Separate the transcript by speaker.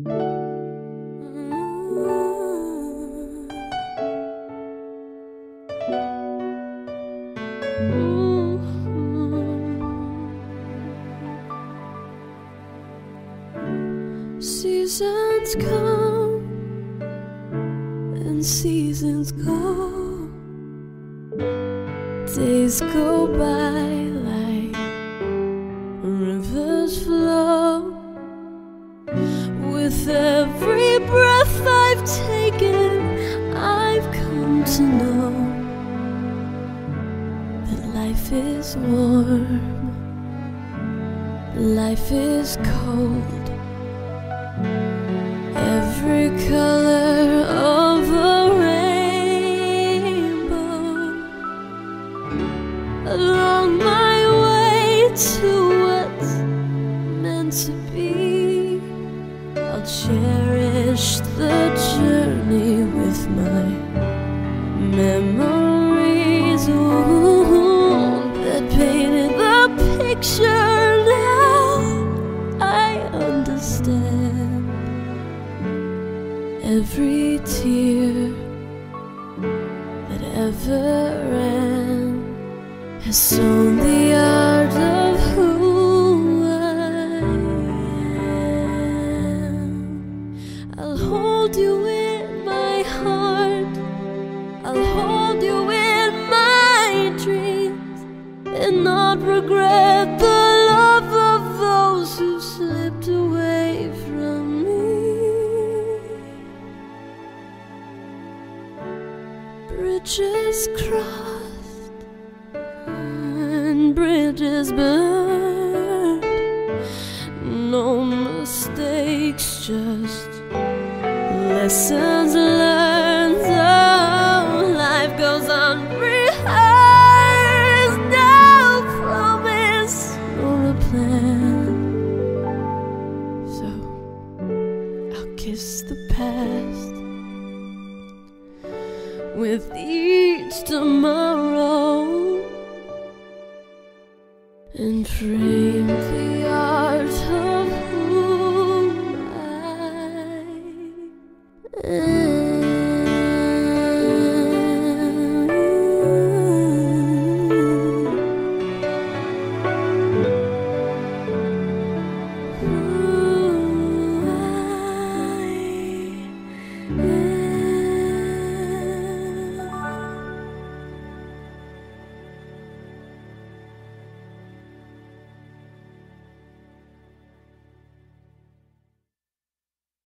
Speaker 1: Mm-hmm. Seasons come and seasons go. Days go by like rivers flow. With every breath I've taken, I've come to know that life is warm, life is cold. Every color of a rainbow along my way to what's meant to be. Every tear that ever ran has sown the art of who I am. I'll hold you in my heart, I'll hold you in my dreams, and not regret Bridges crossed and bridges burned. No mistakes, just lessons learned. Oh, life goes on rehearsed. No promise nor a plan. So I'll kiss the past with each tomorrow and frame the art.